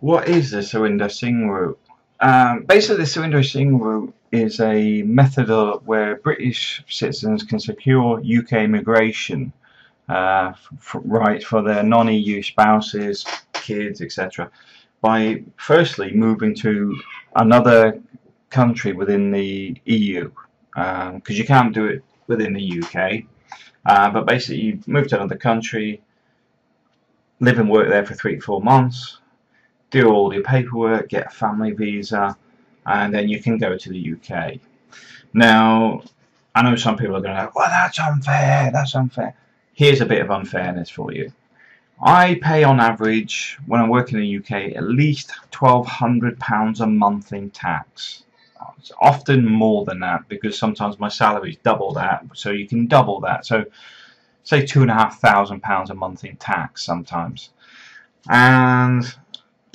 What is the Surinder Singh route? Um, basically, the Surinder Singh route is a method where British citizens can secure UK immigration uh, rights for their non-EU spouses, kids, etc. by firstly moving to another country within the EU because um, you can't do it within the UK uh, but basically you move to another country live and work there for three to four months do all your paperwork, get a family visa, and then you can go to the UK. Now, I know some people are going to go, well, that's unfair, that's unfair. Here's a bit of unfairness for you. I pay on average, when I work in the UK, at least £1,200 a month in tax. It's often more than that because sometimes my salary is double that, so you can double that. So, say £2,500 a month in tax sometimes. And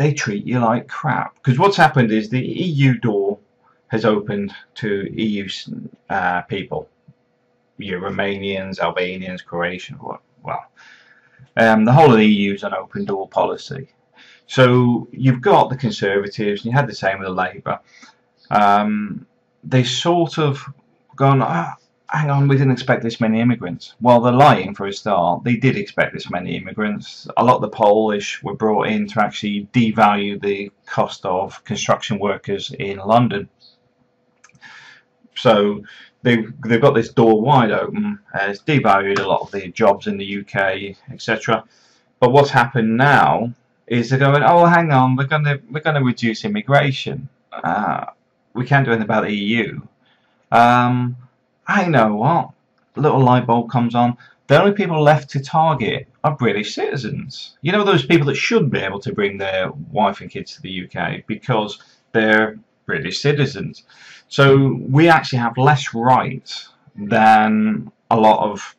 they treat you like crap. Because what's happened is the EU door has opened to EU uh, people. You Romanians, Albanians, Croatians, well, um, the whole of the EU is an open door policy. So you've got the Conservatives, and you had the same with the Labour. Um, they sort of gone, ah, hang on, we didn't expect this many immigrants. Well, they're lying for a start. They did expect this many immigrants. A lot of the Polish were brought in to actually devalue the cost of construction workers in London. So they've, they've got this door wide open. Uh, it's devalued a lot of the jobs in the UK, etc. But what's happened now is they're going, oh, hang on, we're going to we're going to reduce immigration. Uh, we can't do anything about the EU. Um, I know what. A little light bulb comes on. The only people left to target are British citizens. You know those people that should be able to bring their wife and kids to the UK because they're British citizens. So we actually have less rights than a lot of,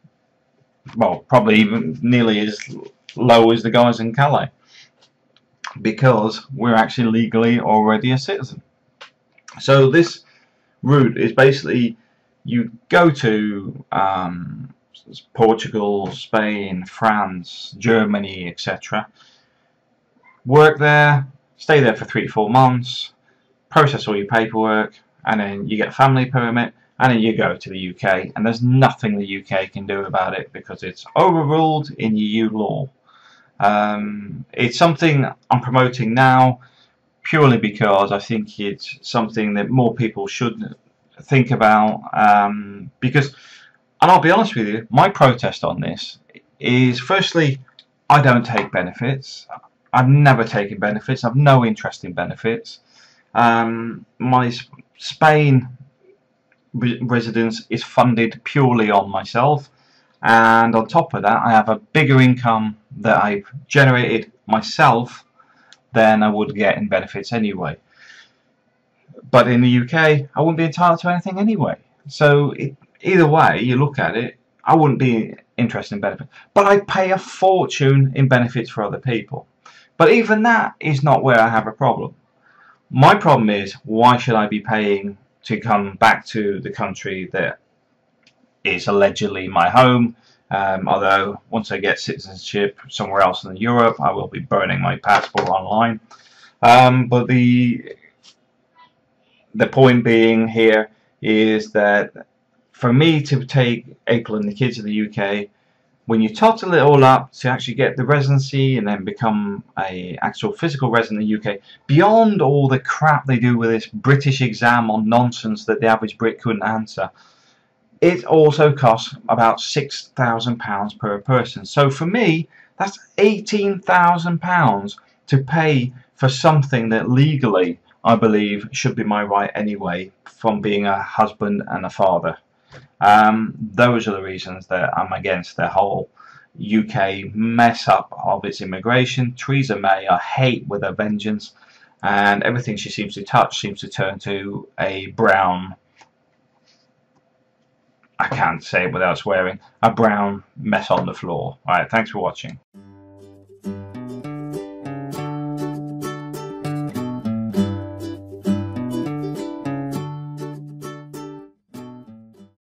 well, probably even nearly as low as the guys in Calais because we're actually legally already a citizen. So this route is basically you go to um, Portugal, Spain, France, Germany, etc. Work there, stay there for three to four months, process all your paperwork, and then you get a family permit, and then you go to the UK. And there's nothing the UK can do about it because it's overruled in EU law. Um, it's something I'm promoting now purely because I think it's something that more people should think about um, because and I'll be honest with you my protest on this is firstly I don't take benefits. I've never taken benefits. I've no interest in benefits. Um, my Spain re residence is funded purely on myself. And on top of that I have a bigger income that I've generated myself than I would get in benefits anyway but in the UK, I wouldn't be entitled to anything anyway. So it, either way you look at it, I wouldn't be interested in benefits. But I pay a fortune in benefits for other people. But even that is not where I have a problem. My problem is, why should I be paying to come back to the country that is allegedly my home? Um, although, once I get citizenship somewhere else in Europe, I will be burning my passport online. Um, but the the point being here is that for me to take April and the kids to the UK, when you total it all up to actually get the residency and then become a actual physical resident in the UK, beyond all the crap they do with this British exam on nonsense that the average Brit couldn't answer, it also costs about £6,000 per person. So for me, that's £18,000 to pay for something that legally I believe should be my right anyway from being a husband and a father. Um, those are the reasons that I'm against the whole UK mess up of its immigration. Theresa May I hate with a vengeance and everything she seems to touch seems to turn to a brown I can't say it without swearing a brown mess on the floor. Alright, thanks for watching.